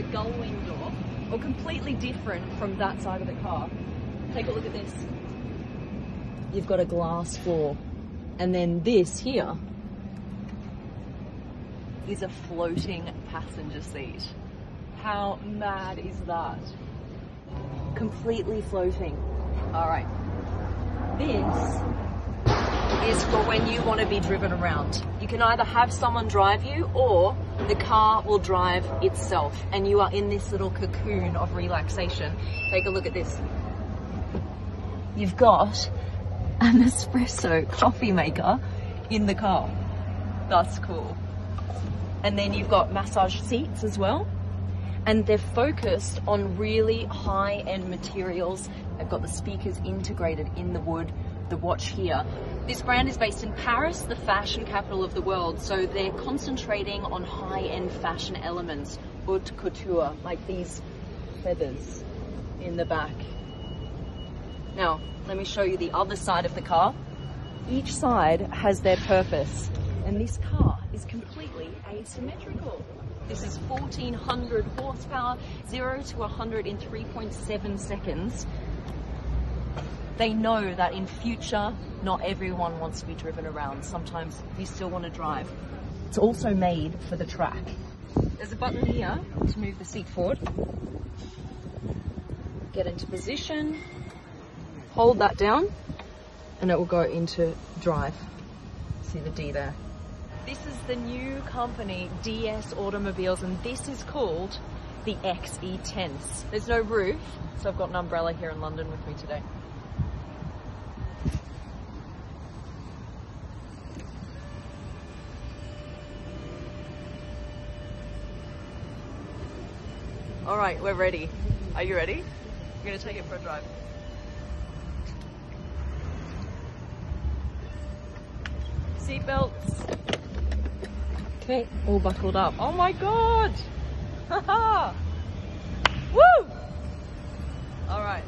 a gull wing door, or completely different from that side of the car. Take a look at this. You've got a glass floor. And then this here is a floating passenger seat. How mad is that? Completely floating. All right. This is for when you want to be driven around. You can either have someone drive you or the car will drive itself and you are in this little cocoon of relaxation. Take a look at this. You've got an espresso coffee maker in the car. That's cool. And then you've got massage seats as well. And they're focused on really high end materials. They've got the speakers integrated in the wood, the watch here. This brand is based in Paris, the fashion capital of the world. So they're concentrating on high end fashion elements, haute couture, like these feathers in the back. Now, let me show you the other side of the car. Each side has their purpose, and this car is completely asymmetrical. This is 1400 horsepower, 0 to 100 in 3.7 seconds. They know that in future, not everyone wants to be driven around. Sometimes you still want to drive. It's also made for the track. There's a button here to move the seat forward. Get into position, hold that down, and it will go into drive. See the D there. This is the new company, DS Automobiles, and this is called the X E-Tense. There's no roof, so I've got an umbrella here in London with me today. All right, we're ready. Are you ready? We're gonna take it for a drive. Seatbelts. Okay, all buckled up. Oh my god! Haha! Woo! All right.